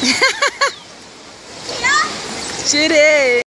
싫어? 싫어.